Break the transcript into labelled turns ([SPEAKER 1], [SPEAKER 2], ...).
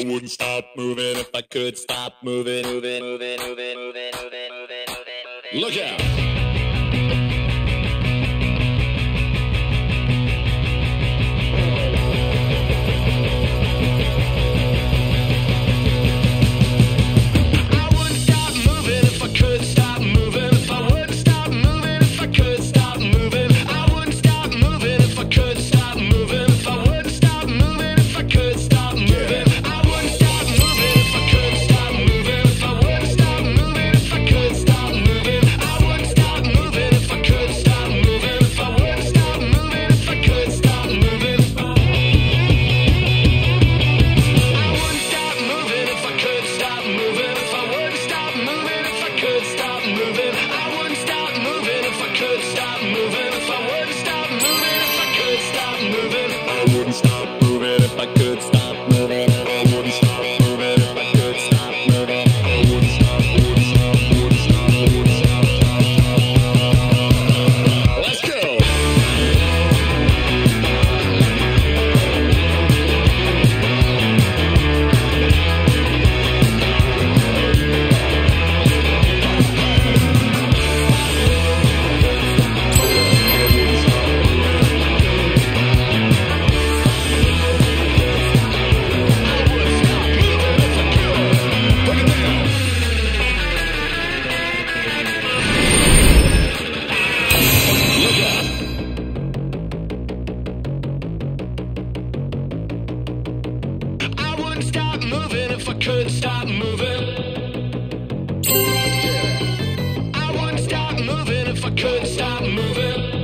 [SPEAKER 1] I wouldn't stop moving if I could stop moving, moving, moving, moving, moving, moving, moving, moving. Look out!
[SPEAKER 2] couldn't stop moving, if I couldn't stop moving. I wouldn't stop moving if I couldn't stop moving.